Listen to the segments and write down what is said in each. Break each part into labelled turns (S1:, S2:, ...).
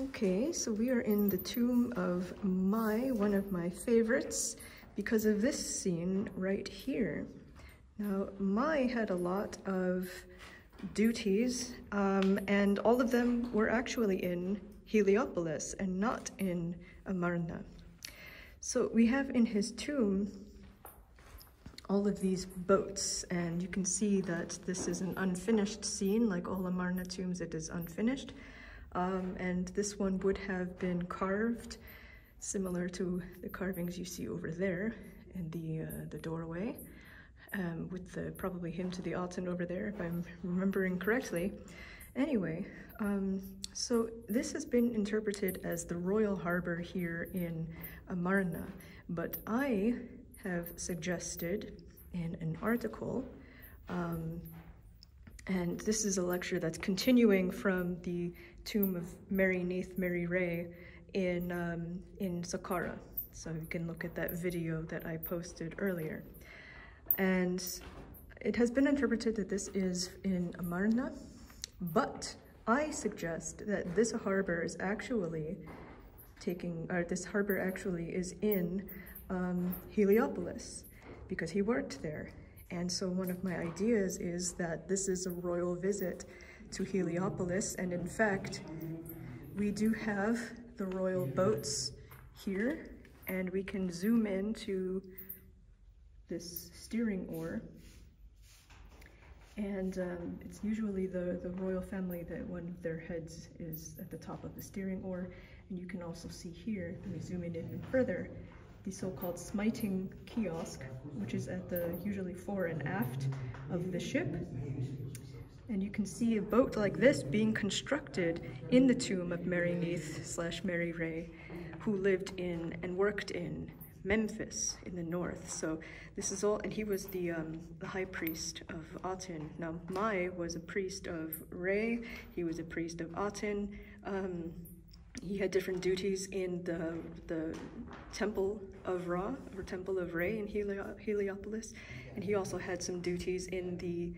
S1: Okay, so we are in the tomb of Mai, one of my favorites, because of this scene right here. Now, Mai had a lot of duties, um, and all of them were actually in Heliopolis and not in Amarna. So we have in his tomb all of these boats, and you can see that this is an unfinished scene, like all Amarna tombs, it is unfinished. Um, and this one would have been carved similar to the carvings you see over there in the, uh, the doorway, um, with the, probably hymn to the Aten over there, if I'm remembering correctly. Anyway, um, so this has been interpreted as the royal harbor here in Amarna, but I have suggested in an article um, and this is a lecture that's continuing from the tomb of Meryneith, Mary Ray in, um, in Saqqara. So you can look at that video that I posted earlier. And it has been interpreted that this is in Amarna, but I suggest that this harbor is actually taking, or this harbor actually is in um, Heliopolis because he worked there. And so one of my ideas is that this is a royal visit to Heliopolis. And in fact, we do have the royal boats here and we can zoom into this steering oar. And um, it's usually the, the royal family that one of their heads is at the top of the steering oar. And you can also see here, let me zoom in even further, the so-called smiting kiosk, which is at the usually fore and aft of the ship. And you can see a boat like this being constructed in the tomb of Meryneith slash Meryre, who lived in and worked in Memphis in the north. So this is all, and he was the, um, the high priest of Aten. Now Mai was a priest of Re, he was a priest of Aten. Um, he had different duties in the, the temple of Ra, or temple of Re in Heliopolis, and he also had some duties in the,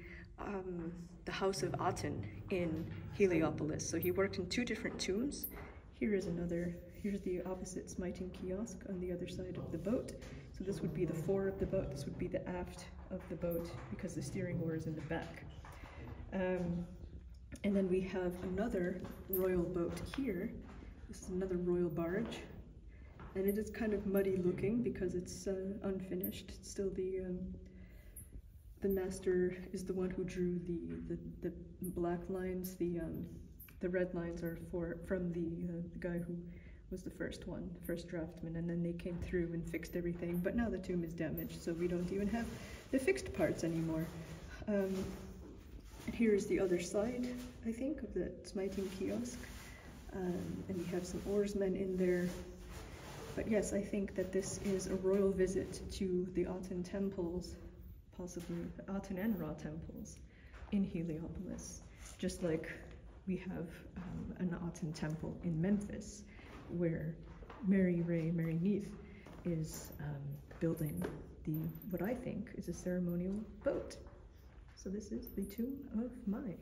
S1: um, the house of Aten in Heliopolis. So he worked in two different tombs. Here is another, here's the opposite smiting kiosk on the other side of the boat. So this would be the fore of the boat, this would be the aft of the boat because the steering oar is in the back. Um, and then we have another royal boat here this is another royal barge. And it is kind of muddy looking because it's uh, unfinished. It's still the um, the master is the one who drew the the, the black lines. The um, the red lines are for from the, uh, the guy who was the first one, the first draftsman, and then they came through and fixed everything. But now the tomb is damaged, so we don't even have the fixed parts anymore. Um, here is the other side, I think, of the smiting kiosk. Um, and you have some oarsmen in there. But yes, I think that this is a royal visit to the Aten temples, possibly the Aten and Ra temples in Heliopolis, just like we have um, an Aten temple in Memphis, where Meryre, Mary Neith, is um, building the what I think is a ceremonial boat. So this is the tomb of Mai.